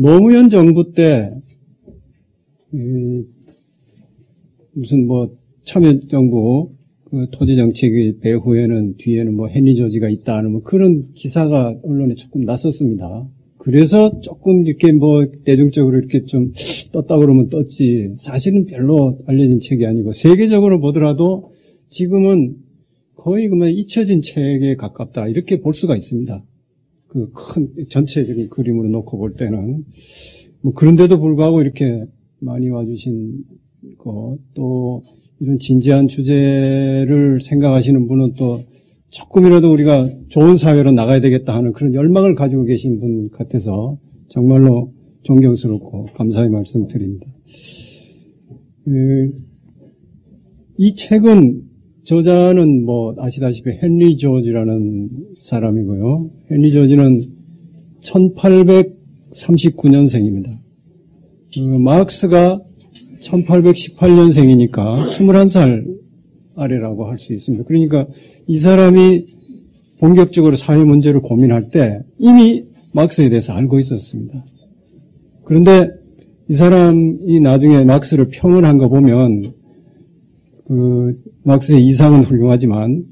노무현 정부 때 무슨 뭐 참여정부 그 토지 정책의 배후에는 뒤에는 뭐 헨리 조지가 있다는 뭐 그런 기사가 언론에 조금 났었습니다. 그래서 조금 이렇게 뭐 대중적으로 이렇게 좀 떴다 그러면 떴지 사실은 별로 알려진 책이 아니고 세계적으로 보더라도 지금은 거의 그만 잊혀진 책에 가깝다 이렇게 볼 수가 있습니다. 그 큰 전체적인 그림으로 놓고 볼 때는 뭐 그런데도 불구하고 이렇게 많이 와주신 것 또 이런 진지한 주제를 생각하시는 분은 또 조금이라도 우리가 좋은 사회로 나가야 되겠다 하는 그런 열망을 가지고 계신 분 같아서 정말로 존경스럽고 감사의 말씀 드립니다. 그, 이 책은 저자는 뭐 아시다시피 헨리 조지라는 사람이고요. 헨리 조지는 1839년생입니다. 그 마크스가 1818년생이니까 21살 아래라고 할 수 있습니다. 그러니까 이 사람이 본격적으로 사회 문제를 고민할 때 이미 막스에 대해서 알고 있었습니다. 그런데 이 사람이 나중에 막스를 평언한 거 보면 그 막스의 이상은 훌륭하지만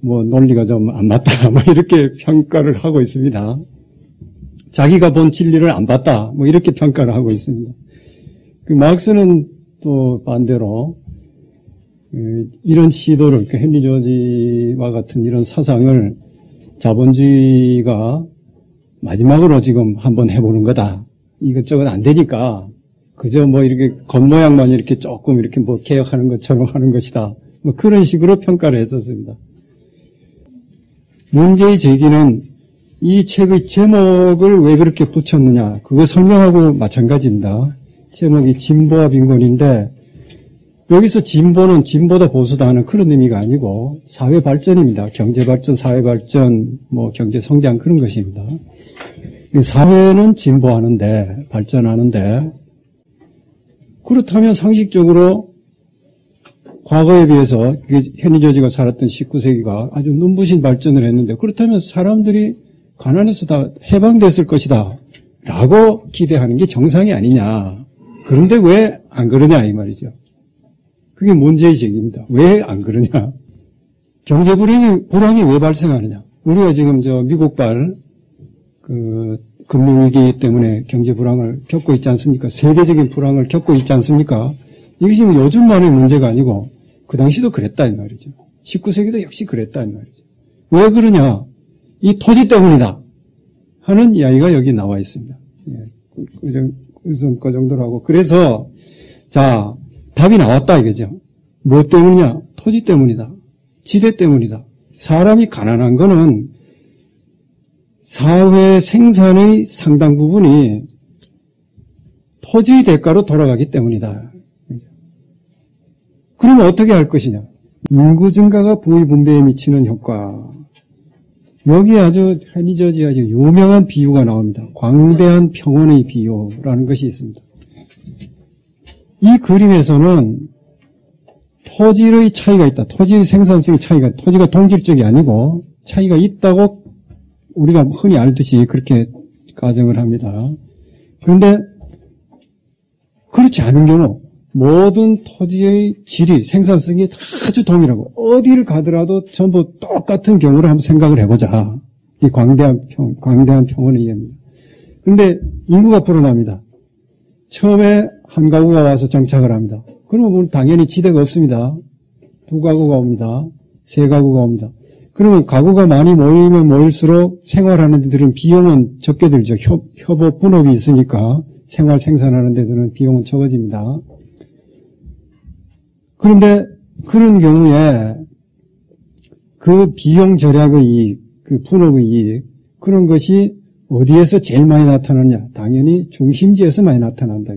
뭐 논리가 좀 안 맞다 뭐 이렇게 평가를 하고 있습니다. 자기가 본 진리를 안 봤다 뭐 이렇게 평가를 하고 있습니다. 그 막스는 또 반대로 그 이런 시도를 그 헨리 조지와 같은 이런 사상을 자본주의가 마지막으로 지금 한번 해보는 거다. 이것저것 안 되니까 그저 뭐 이렇게 겉모양만 이렇게 조금 이렇게 뭐 개혁하는 것처럼 하는 것이다. 뭐 그런 식으로 평가를 했었습니다. 문제의 제기는 이 책의 제목을 왜 그렇게 붙였느냐. 그거 설명하고 마찬가지입니다. 제목이 진보와 빈곤인데 여기서 진보는 진보다 보수다 하는 그런 의미가 아니고 사회 발전입니다. 경제 발전, 사회 발전, 뭐 경제 성장 그런 것입니다. 사회는 진보하는데 발전하는데 그렇다면 상식적으로 과거에 비해서 헤니 저지가 살았던 19세기가 아주 눈부신 발전을 했는데 그렇다면 사람들이 가난해서 다 해방됐을 것이다 라고 기대하는 게 정상이 아니냐. 그런데 왜 안 그러냐 이 말이죠. 그게 문제의 제기입니다. 왜 안 그러냐? 경제 불황이, 불황이 왜 발생하느냐? 우리가 지금 저 미국발 그 금융 위기 때문에 경제 불황을 겪고 있지 않습니까? 세계적인 불황을 겪고 있지 않습니까? 이것이 뭐 요즘만의 문제가 아니고 그 당시도 그랬다 이 말이죠. 19세기도 역시 그랬다 이 말이죠. 왜 그러냐? 이 토지 때문이다 하는 이야기가 여기 나와 있습니다. 예, 그, 그, 우선 그 정도로 하고 그래서 자 답이 나왔다 이거죠. 뭐 때문이냐? 토지 때문이다. 지대 때문이다. 사람이 가난한 거는 사회 생산의 상당 부분이 토지 대가로 돌아가기 때문이다. 그러면 어떻게 할 것이냐? 인구 증가가 부의 분배에 미치는 효과. 여기 아주 헤니저지 아주 유명한 비유가 나옵니다. 광대한 평원의 비유라는 것이 있습니다. 이 그림에서는 토지의 차이가 있다. 토지의 생산성의 차이가, 토지가 동질적이 아니고 차이가 있다고 우리가 흔히 알듯이 그렇게 가정을 합니다. 그런데 그렇지 않은 경우 모든 토지의 질이 생산성이 아주 동일하고 어디를 가더라도 전부 똑같은 경우를 한번 생각을 해보자. 이 광대한 평, 광대한 평원의 이해입니다. 그런데 인구가 불어납니다. 처음에 한 가구가 와서 정착을 합니다. 그러면 당연히 지대가 없습니다. 두 가구가 옵니다. 세 가구가 옵니다. 그러면 가구가 많이 모이면 모일수록 생활하는 데들은 비용은 적게 들죠. 협, 협업 분업이 있으니까 생활 생산하는 데들은 비용은 적어집니다. 그런데 그런 경우에 그 비용 절약의 이익, 그 분업의 이익, 그런 것이 어디에서 제일 많이 나타나냐? 당연히 중심지에서 많이 나타난다.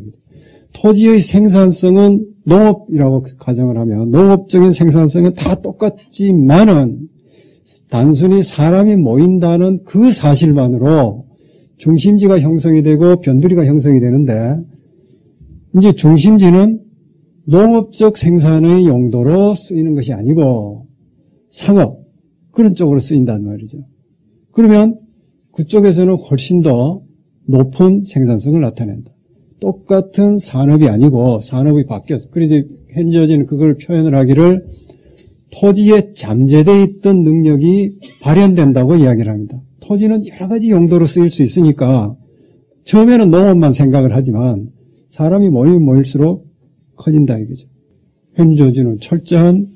토지의 생산성은 농업이라고 가정을 하면 농업적인 생산성은 다 똑같지만은 단순히 사람이 모인다는 그 사실만으로 중심지가 형성이 되고 변두리가 형성이 되는데 이제 중심지는 농업적 생산의 용도로 쓰이는 것이 아니고 상업 그런 쪽으로 쓰인단 말이죠. 그러면 그쪽에서는 훨씬 더 높은 생산성을 나타낸다. 똑같은 산업이 아니고 산업이 바뀌어서 그래서 현저지는 그걸 표현을 하기를 토지에 잠재되어 있던 능력이 발현된다고 이야기를 합니다. 토지는 여러 가지 용도로 쓰일 수 있으니까 처음에는 농업만 생각을 하지만 사람이 모이면 모일수록 커진다 이거죠. 현조지는 철저한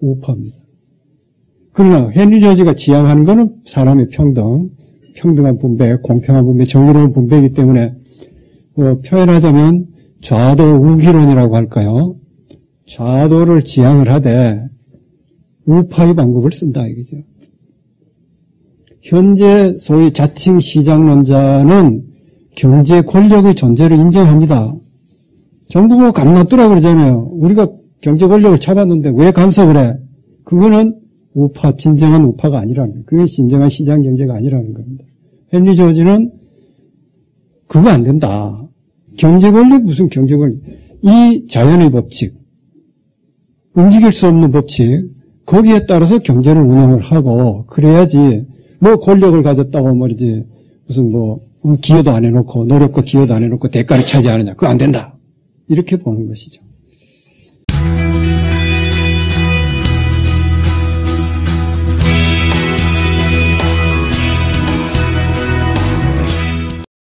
우파입니다. 그러나 현리조지가 지향하는 것은 사람의 평등, 평등한 분배, 공평한 분배, 정의로운 분배이기 때문에 어, 표현하자면 좌도 우기론이라고 할까요? 좌도를 지향을 하되 우파의 방법을 쓴다 이거죠. 현재 소위 자칭 시장론자는 경제 권력의 존재를 인정합니다. 정부가 감놨더라 그러잖아요. 우리가 경제 권력을 잡았는데 왜 간섭을 해? 그거는 우파, 진정한 우파가 아니라는 거예요. 그게 진정한 시장 경제가 아니라는 겁니다. 헨리 조지는 그거 안 된다. 경제 권력 무슨 경제 권력? 이 자연의 법칙, 움직일 수 없는 법칙, 거기에 따라서 경제를 운영을 하고 그래야지 뭐 권력을 가졌다고 말이지 무슨 뭐 기여도 안 해놓고 노력과 기여도 안 해놓고 대가를 차지하느냐 그거 안 된다 이렇게 보는 것이죠.